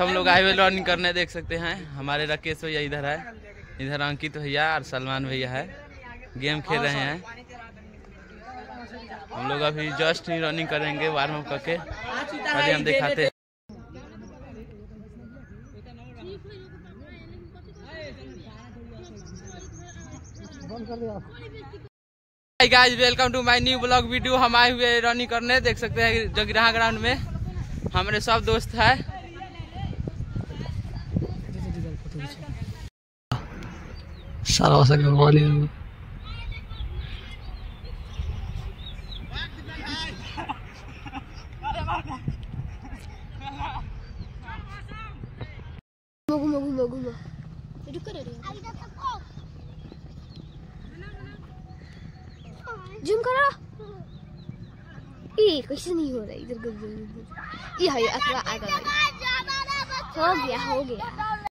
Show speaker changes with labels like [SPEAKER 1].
[SPEAKER 1] हम लोग आए हुए रनिंग करने, देख सकते हैं। हमारे राकेश भैया इधर है। इधर अंकित भैया और सलमान भैया है। गेम खेल रहे हैं। हम लोग अभी जस्ट ही रनिंग करेंगे वार्म अप करके। अभी हम दिखाते हैं। Guys welcome to my new blog video हम आए हुए रनिंग करने, देख सकते हैं जगीरा ग्राउंड में। हमारे सब दोस्त है।
[SPEAKER 2] सारा हो। सके भगवान.
[SPEAKER 3] जूम करो। ये कैसे नहीं हो रहा, इधर है आगे हो गया हो गया।